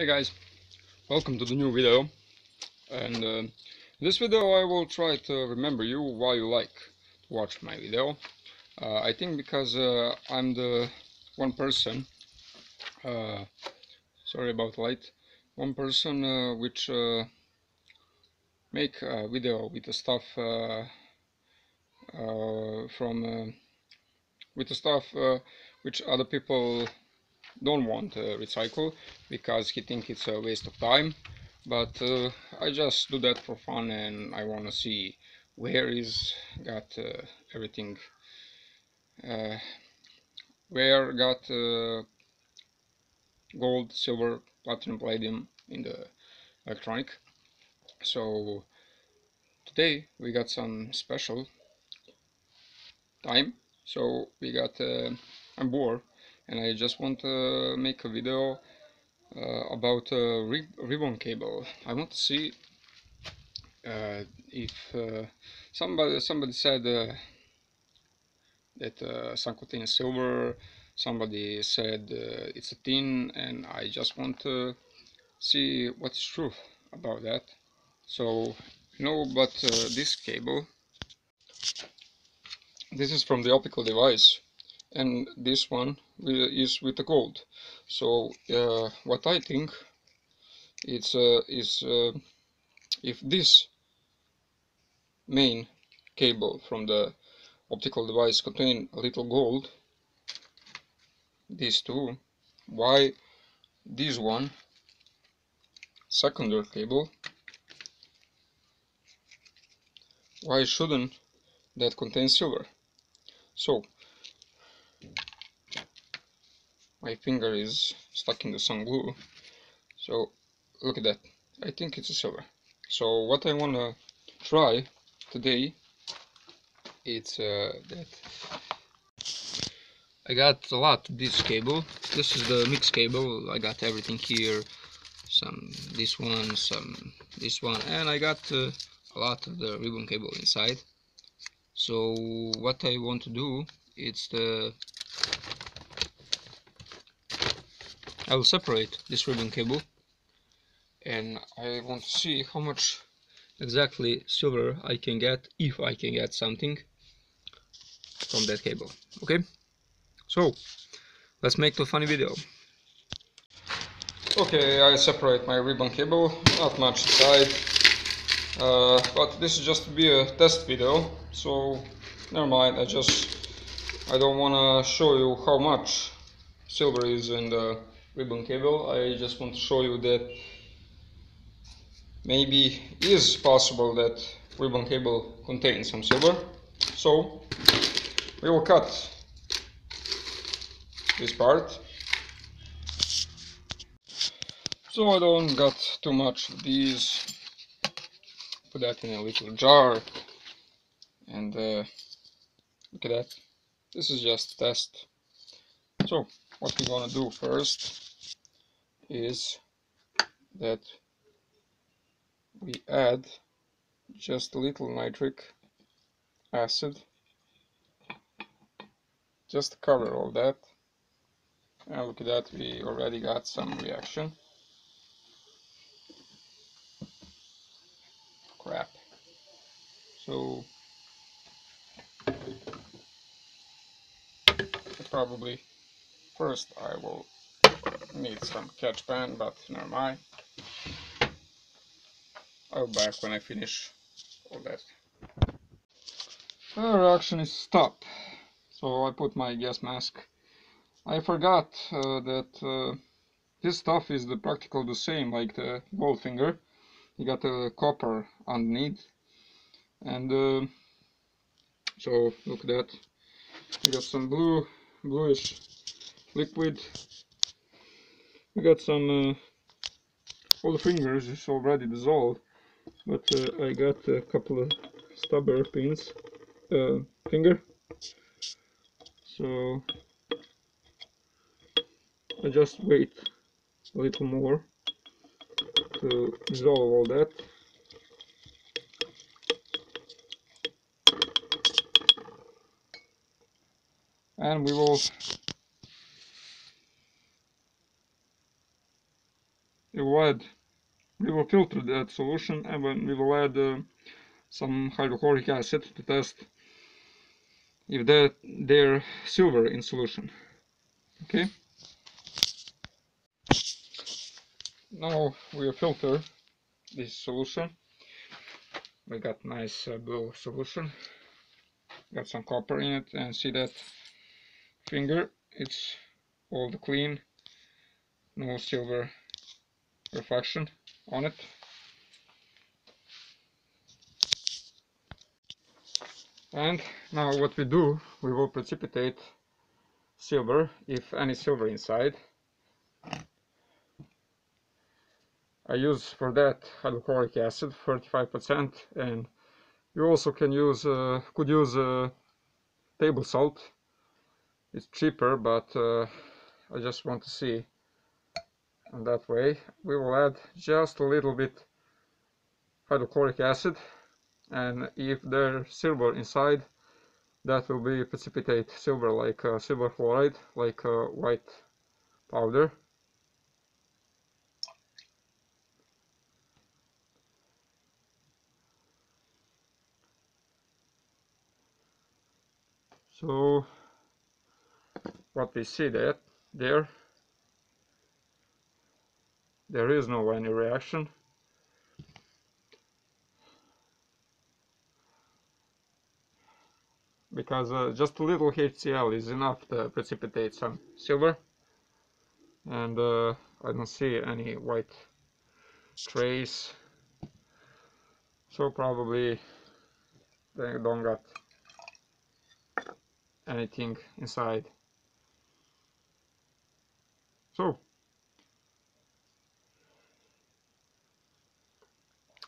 Hey guys, welcome to the new video and uh, this video I will try to remember you why you like to watch my video. Uh, I think because uh, I'm the one person, uh, sorry about light, one person uh, which uh, make a video with the stuff from with the stuff which other people don't want to recycle because he think it's a waste of time. But uh, I just do that for fun and I want to see where is got uh, everything uh, where got uh, gold silver platinum palladium in the electronic. So today we got some special time. So we got uh, I'm bored and I just want to make a video uh, about a ribbon cable. I want to see uh, if uh, somebody somebody said uh, that uh, some contains silver, somebody said uh, it's a tin, and I just want to see what is true about that. So you know, but this cable, this is from the optical device and this one is with the gold. So uh, what I think it's uh, is uh, if this main cable from the optical device contain a little gold these two why this one secondary cable why shouldn't that contain silver? So my finger is stuck in the some glue. So look at that. I think it's a silver. So what I wanna try today it's uh, that. I got a lot of this cable. This is the mix cable. I got everything here. Some this one some this one. And I got uh, a lot of the ribbon cable inside. So what I want to do it's the I will separate this ribbon cable and I want to see how much exactly silver I can get if I can get something from that cable okay? So let's make the funny video. Okay I separate my ribbon cable not much inside uh, but this is just to be a test video so never mind I just I don't want to show you how much silver is in the ribbon cable. I just want to show you that maybe is possible that ribbon cable contains some silver. So we will cut this part. So I don't got too much of these. Put that in a little jar. And uh, look at that. This is just test. So what we're gonna do first is that we add just a little nitric acid just to cover all that. And look at that we already got some reaction. Crap. So probably First I will need some catch pan, but never mind. I'll be back when I finish all that. The reaction is stopped, So I put my gas mask. I forgot uh, that uh, this stuff is the practical the same like the Goldfinger. You got a copper underneath. And uh, so look at that. We got some blue, bluish liquid. We got some, uh, all the fingers is already dissolved, but uh, I got a couple of stubber pins, uh, finger. So I just wait a little more to dissolve all that. And we will we will add we will filter that solution and then we will add uh, some hydrochloric acid to test if that they're silver in solution. Okay? Now we filter this solution. We got nice uh, blue solution. Got some copper in it and see that finger? It's all clean. No silver reflection on it. And now what we do we will precipitate silver if any silver inside. I use for that hydrochloric acid 35% and you also can use uh, could use uh, table salt. It's cheaper but uh, I just want to see that way. We will add just a little bit hydrochloric acid and if there's silver inside that will be precipitate silver like uh, silver chloride like uh, white powder. So what we see that there there is no any reaction. Because uh, just a little HCl is enough to precipitate some silver. And uh, I don't see any white trace. So probably they don't got anything inside. So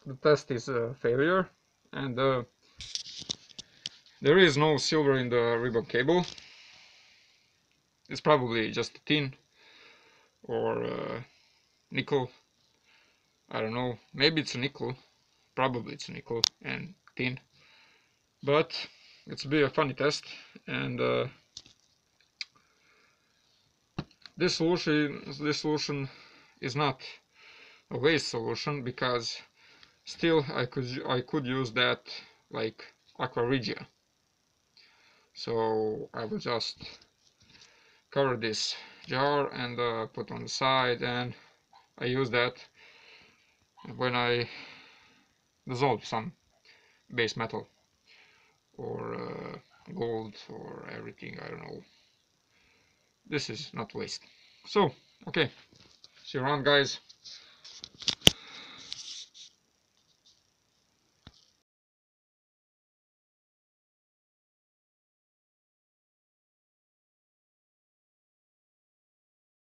the test is a failure and uh, there is no silver in the ribbon cable. It's probably just tin or uh, nickel. I don't know. Maybe it's nickel. Probably it's nickel and tin. But it's be a funny test and uh, this solution this solution is not a waste solution because still I could I could use that like aqua regia. So I will just cover this jar and uh, put on the side and I use that when I dissolve some base metal or uh, gold or everything I don't know. This is not waste. So okay. See you around guys